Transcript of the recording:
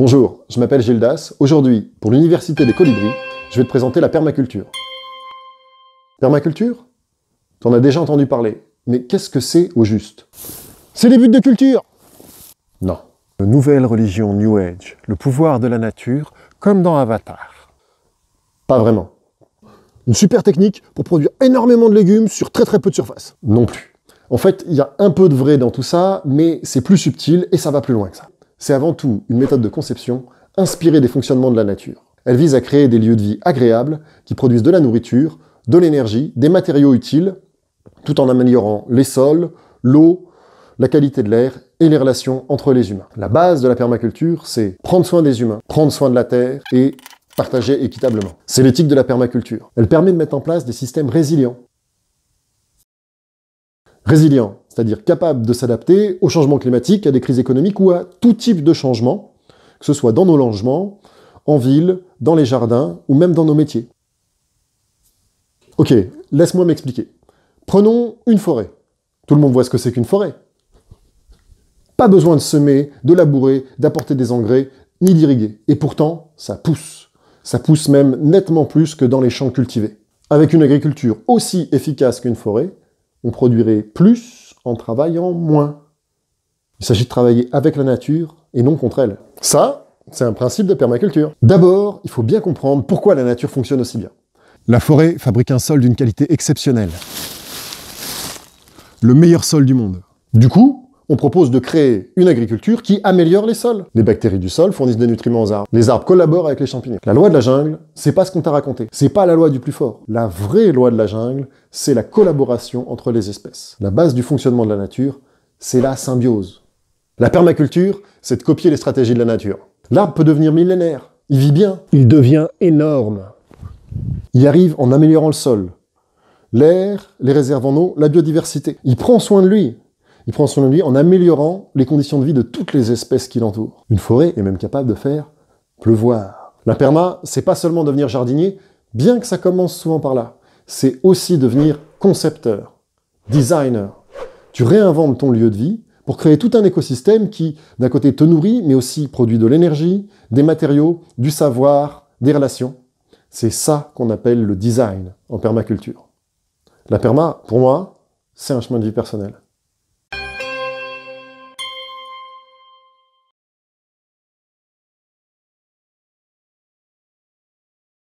Bonjour, je m'appelle Gildas. Aujourd'hui, pour l'Université des Colibris, je vais te présenter la permaculture. Permaculture? T'en as déjà entendu parler, mais qu'est-ce que c'est au juste? C'est des buts de culture Non. Une nouvelle religion New Age, le pouvoir de la nature, comme dans Avatar. Pas vraiment. Une super technique pour produire énormément de légumes sur très très peu de surface. Non plus. En fait, il y a un peu de vrai dans tout ça, mais c'est plus subtil et ça va plus loin que ça c'est avant tout une méthode de conception inspirée des fonctionnements de la nature. Elle vise à créer des lieux de vie agréables qui produisent de la nourriture, de l'énergie, des matériaux utiles, tout en améliorant les sols, l'eau, la qualité de l'air et les relations entre les humains. La base de la permaculture, c'est prendre soin des humains, prendre soin de la terre et partager équitablement. C'est l'éthique de la permaculture. Elle permet de mettre en place des systèmes résilients. Résilients, c'est-à-dire capable de s'adapter au changement climatique, à des crises économiques ou à tout type de changement, que ce soit dans nos logements, en ville, dans les jardins ou même dans nos métiers. Ok, laisse-moi m'expliquer. Prenons une forêt. Tout le monde voit ce que c'est qu'une forêt. Pas besoin de semer, de labourer, d'apporter des engrais, ni d'irriguer. Et pourtant, ça pousse. Ça pousse même nettement plus que dans les champs cultivés. Avec une agriculture aussi efficace qu'une forêt, on produirait plus en travaillant moins. Il s'agit de travailler avec la nature et non contre elle. Ça, c'est un principe de permaculture. D'abord, il faut bien comprendre pourquoi la nature fonctionne aussi bien. La forêt fabrique un sol d'une qualité exceptionnelle. Le meilleur sol du monde. Du coup, on propose de créer une agriculture qui améliore les sols. Les bactéries du sol fournissent des nutriments aux arbres. Les arbres collaborent avec les champignons. La loi de la jungle, c'est pas ce qu'on t'a raconté. C'est pas la loi du plus fort. La vraie loi de la jungle, c'est la collaboration entre les espèces. La base du fonctionnement de la nature, c'est la symbiose. La permaculture, c'est de copier les stratégies de la nature. L'arbre peut devenir millénaire. Il vit bien. Il devient énorme. Il arrive en améliorant le sol, l'air, les réserves en eau, la biodiversité. Il prend soin de lui. Il prend soin de lui en améliorant les conditions de vie de toutes les espèces qui l'entourent. Une forêt est même capable de faire pleuvoir. La perma, c'est pas seulement devenir jardinier, bien que ça commence souvent par là. C'est aussi devenir concepteur, designer. Tu réinventes ton lieu de vie pour créer tout un écosystème qui, d'un côté, te nourrit, mais aussi produit de l'énergie, des matériaux, du savoir, des relations. C'est ça qu'on appelle le design en permaculture. La perma, pour moi, c'est un chemin de vie personnel.